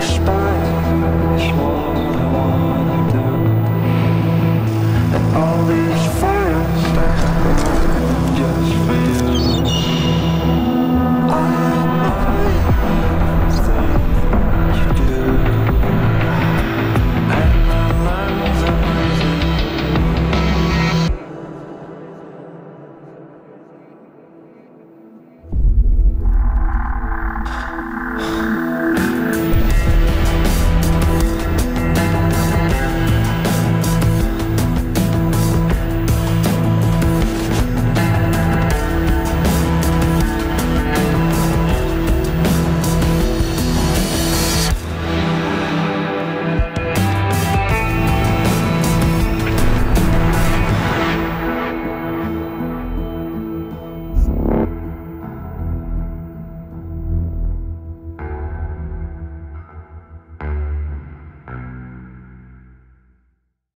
Spaß. Ich morgen, morgen.